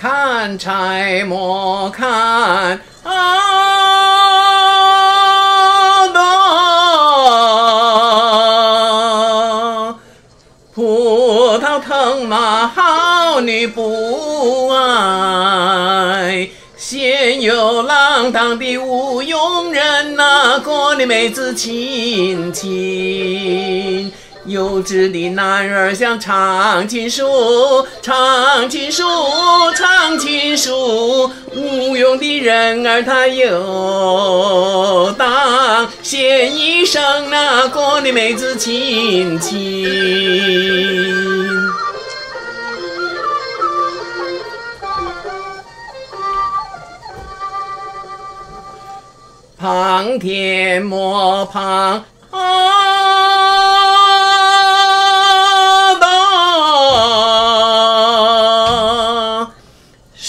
看柴莫看阿斗，葡萄藤马好女不爱，闲游浪荡的无用人呐、过的妹子亲亲。幼稚的男儿像长青树，长青树，长青树。无用的人儿他游荡，嫌一声那过的妹子亲亲。旁天莫旁啊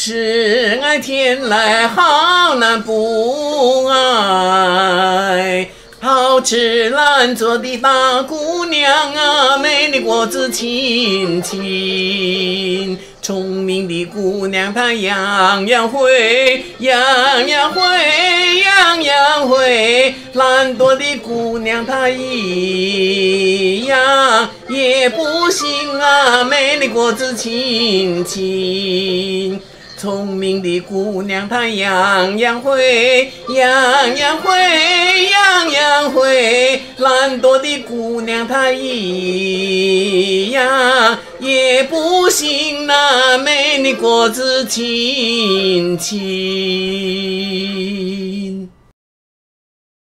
是爱天来好难不爱。好吃懒做的大姑娘啊，美丽果子亲亲。聪明的姑娘她样样会，样样会，样样会。懒惰的姑娘她一样也不行啊，美丽果子亲亲。聪明的姑娘她样样会，样样会，样样会。懒惰的姑娘她一样也不行那美丽果子亲亲。